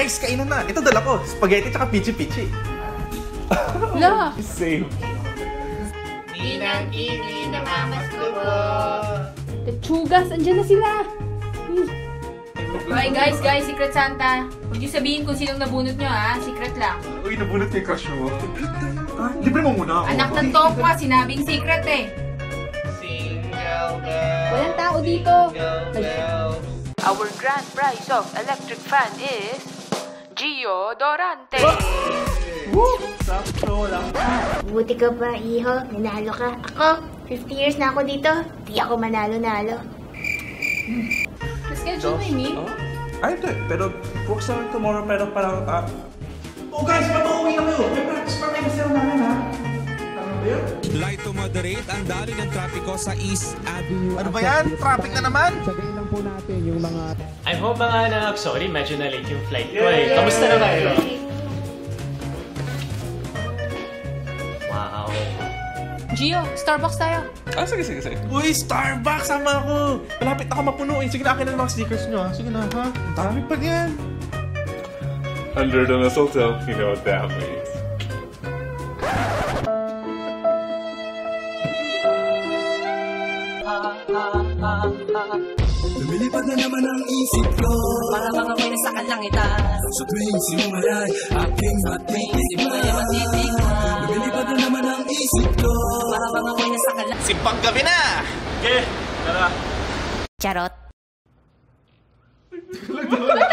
Guys, kainan na. Ito dala ko. Spaghetti tsaka pichi-pichi. La! Same. Ninang Kimi, namamas ko po. Kachugas, andyan na sila! Okay guys, guys, Secret Santa. Huwag niyo sabihin kung sinong nabunot niyo ha. Secret lang. Uy, nabunot yung crush mo. Ah, libre mo muna ako. Anak ng tokwa, sinabing secret eh. Single bell. Walang tao dito. Our grand prize of electric fan is Gio Dorante. Woo! Sakto lang. Buti ka pa, iho. Nanalo ka. Ako, 50 years na ako dito. Di ako manalo-nalo. Na-schedule mo yung meet? Ay, hindi. Pero, book sa tomorrow, pero parang, ah... Oh, guys, matuuwi na kayo. May practice pa kayo sa namin, ha? Tama ba yun? Light to moderate ang daloy ng trapiko sa East Avenue. Ano ba yan? Traffic na naman? Po natin yung mga I'm home mga anak. Sorry, medyo na late yung flight ko eh. Kamusta na kayo? Wow. Gio, Starbucks tayo. Ah, sige, sige, sige. Uy, Starbucks! Sama ako! Malapit ako mapuno eh. Sige na, akin na ng mga stickers nyo, ha? Sige na, ha? Ang dami pa yan. Under the mistletoe, you know what that means. Lumilipad na naman ang isip ko Para mga may nasa kalangitan. Sa tuwing simulan Aking matitignan. Lumilipad na naman ang isip ko Para mga may nasa kalangitan. Simpang gabi na! Okay, tara. Charot.